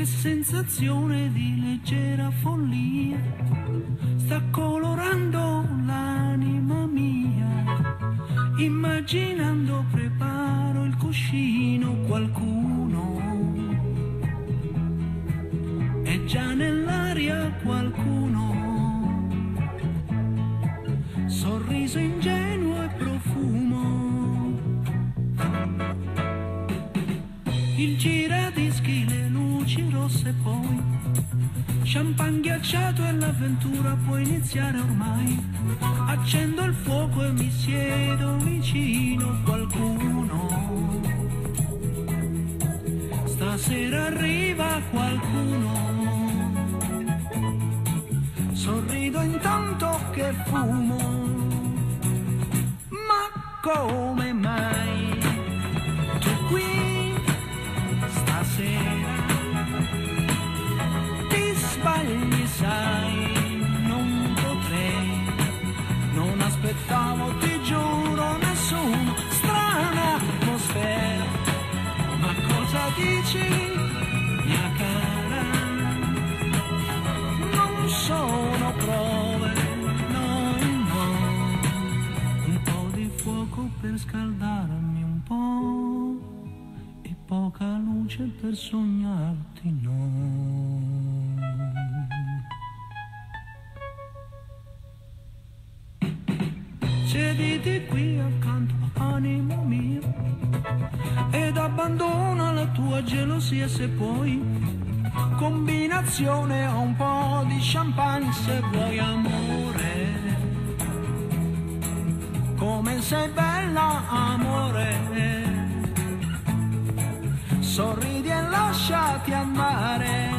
Che sensazione di leggera follia sta colorando l'anima mia. Immaginando preparo il cuscino qualcuno. Luci rosse poi. Champagne ghiacciato e l'avventura può iniziare ormai. Accendo il fuoco e mi siedo vicino a qualcuno. Stasera arriva qualcuno. Sorrido intanto che fumo. Ma come mai tu qui stasera? Per scaldarmi un po' e poca luce per sognarti no. Sediti qui accanto, animo mio, gelosia se puoi. Combinazione ho un po' di champagne se vuoi amore. Come sei bella amore. Sorridi e lasciati andare.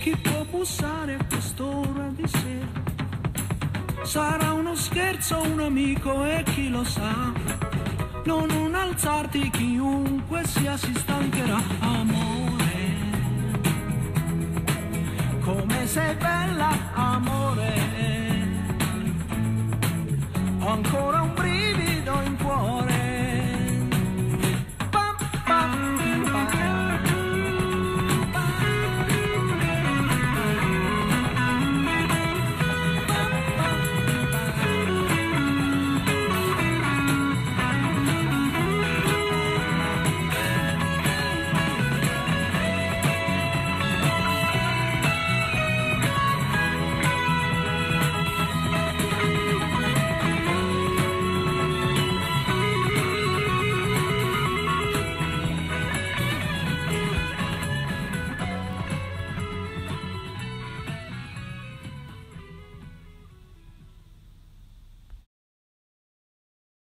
Chi può bussare a quest'ora di sera? Sarà uno scherzo, un amico e chi lo sa. Non, alzarti, chiunque sia si stancherà.